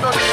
그래도